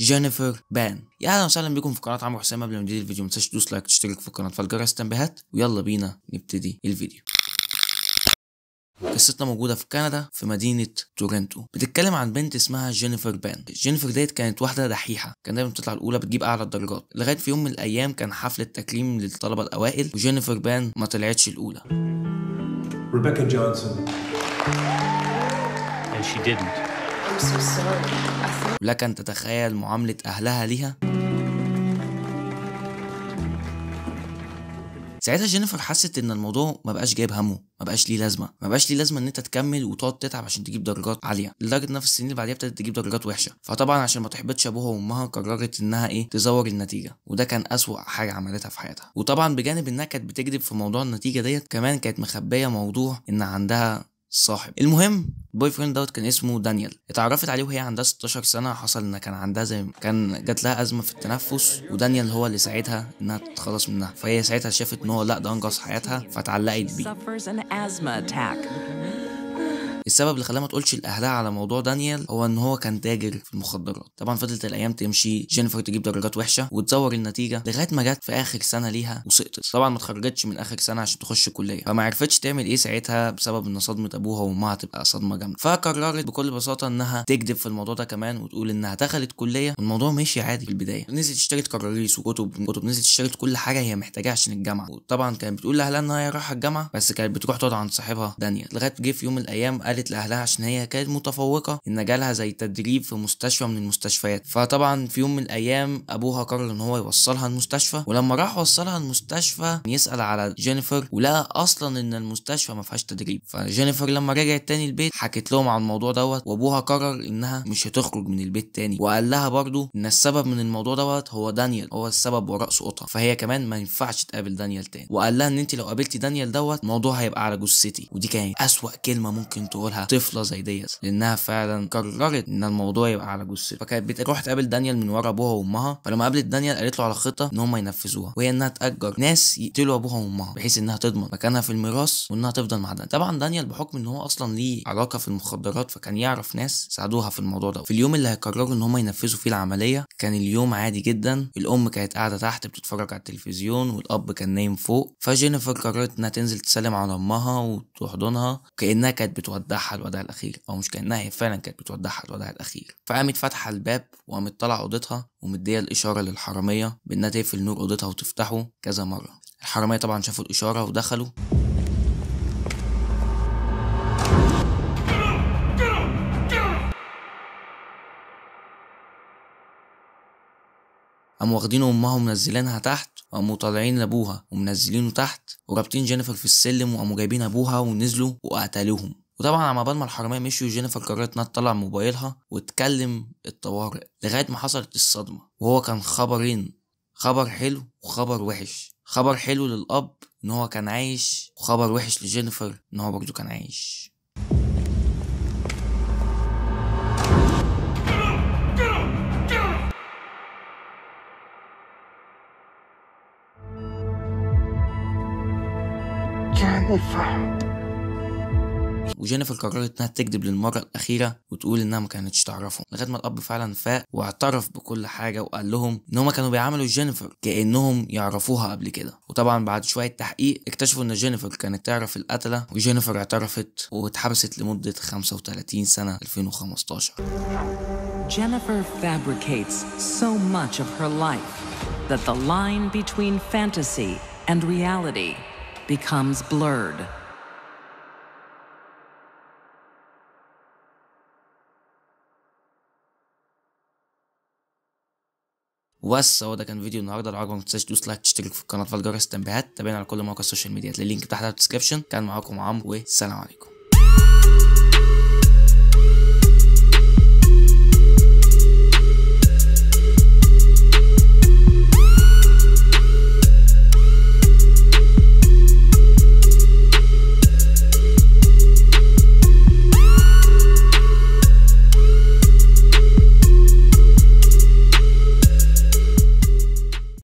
جينيفر بان يا أهلا وسهلا بكم في قناة عمرو حسام قبل ما نبتدي الفيديو متنساش تدوس like تشترك في القناة وتفعل جرس التنبيهات ويلا بينا نبتدي الفيديو. قصتنا موجودة في كندا في مدينة تورنتو. بتتكلم عن بنت اسمها جينيفر بان جينيفر ديت كانت واحدة دحيحة. كان دايما بتطلع الأولى بتجيب أعلى الدرجات. لغاية في يوم من الأيام كان حفلة تكريم للطلبة الأوائل وجينيفر بان ما طلعتش الأولى. Rebecca Johnson. and she didn't. ولك أن تتخيل معاملة أهلها ليها؟ ساعتها جينيفر حست إن الموضوع ما بقاش جايب همه ما بقاش ليه لازمة ما بقاش ليه لازمة إن أنت تكمل وتقعد تتعب عشان تجيب درجات عالية لدرجة انها في السنين اللي بعديها ابتدت تجيب درجات وحشة. فطبعا عشان ما تحبطش أبوها وأمها قررت إنها إيه؟ تزور النتيجة وده كان أسوأ حاجة عملتها في حياتها. وطبعا بجانب إنها كانت بتكذب في موضوع النتيجة ديت كمان كانت مخبية موضوع إن عندها صاحب. المهم ال boyfriend دوت كان اسمه دانيال. اتعرفت عليه وهي عندها 16 سنة. حصل إن كان عندها زي كان جات لها أزمة في التنفس ودانيال هو اللي ساعدها إنها تتخلص منها. فهي ساعتها شافت إن هو لأ ده انقذ حياتها فتعلقت بيه. السبب اللي خلاها ما تقولش لأهلها على موضوع دانيال هو إن هو كان تاجر في المخدرات. طبعا فضلت الأيام تمشي جينيفر تجيب درجات وحشة وتزور النتيجة لغاية ما جت في آخر سنة ليها وسقطت. طبعا ما اتخرجتش من آخر سنة عشان تخش كليه فما عرفتش تعمل إيه ساعتها بسبب إن صدمة أبوها وأمها هتبقى صدمة جامدة. فقررت بكل بساطة إنها تكذب في الموضوع ده كمان وتقول إنها دخلت كلية والموضوع مشي عادي في البداية. نزلت اشترت كراريس وكتب كتب نزلت اشترت كل حاجة هي محتاجاها عشان الجامعة. وطبعا كانت بتقول لأهلها إنها رايحة الجامعة بس كانت بتروح تقعد عند صاحبها دانيال. لغاية جه في يوم من الأيام قالت لأهلها عشان هي كانت متفوقة إن جالها زي تدريب في مستشفى من المستشفيات. فطبعا في يوم من الأيام أبوها قرر إن هو يوصلها المستشفى ولما راح وصلها المستشفى يسأل على جينيفر ولقى أصلا إن المستشفى ما فيهاش تدريب. فجينيفر لما رجعت تاني البيت حكت لهم عن الموضوع دوت وأبوها قرر إنها مش هتخرج من البيت تاني. وقال لها برضو إن السبب من الموضوع دوت هو دانيال هو السبب وراء سقوطها فهي كمان ما ينفعش تقابل دانيال تاني. وقال لها إن انت لو قابلتي دانيال دوت الموضوع هيبقى على جثتي. ودي كانت أسوأ كلمة ممكن تقولها طفلة زي ديت لأنها فعلا قررت إن الموضوع يبقى على جثتي. فكانت بتروح تقابل دانيال من ورا أبوها وأمها فلما قابلت دانيال قالت له على خطة إن هم ينفذوها وهي إنها تأجر ناس يقتلوا أبوها وأمها بحيث إنها تضمن مكانها في الميراث وإنها تفضل مع دانيال. طبعا دانيال بحكم إن هو أصلا ليه علاقة في المخدرات فكان يعرف ناس ساعدوها في الموضوع ده في اليوم اللي هيقرروا إن هم ينفذوا فيه العملية كان اليوم عادي جدا. الأم كانت قاعدة تحت بتتفرج على التلفزيون والأب كان نايم فوق. فجينيفر قررت إنها تنزل تسلم على أمها وتحضنها كانها كانت بتودعها الوداع الأخير أو مش كأنها هي فعلا كانت بتودعها الوداع الأخير. فقامت فاتحة الباب وقامت طالعة أوضتها ومدية الإشارة للحرامية بإنها تقفل نور أوضتها وتفتحه كذا مرة. الحرامية طبعا شافوا الإشارة ودخلوا. قاموا واخدين أمها ومنزلينها تحت وقاموا طالعين لأبوها ومنزلينه تحت ورابطين جينيفر في السلم وقاموا جايبين أبوها ونزلوا وقتلوهم. وطبعا على بال ما الحرامية مشيوا جينيفر قررت إنها تطلع موبايلها وتكلم الطوارئ لغاية ما حصلت الصدمة. وهو كان خبرين خبر حلو وخبر وحش. خبر حلو للأب إن هو كان عايش وخبر وحش لجينيفر إن هو برضه كان عايش. وجينيفر قررت إنها تكذب للمرة الأخيرة وتقول إنها ما كانتش تعرفهم لغاية ما الأب فعلا فاق واعترف بكل حاجة وقال لهم إن هما كانوا بيعاملوا جينيفر كأنهم يعرفوها قبل كده وطبعا بعد شوية تحقيق اكتشفوا إن جينيفر كانت تعرف القتلة وجينيفر اعترفت واتحبست لمدة 35 سنة 2015 Jennifer fabricates so much of her life that the line between fantasy and reality becomes blurred. وبس هو ده كان فيديو النهارده. لو عجبك ما تنساش تدوس like تشترك في القناة وتفعل جرس التنبيهات. تابعنا على كل مواقع ال social media ال link تحت في ال description كان معاكم عمرو والسلام عليكم.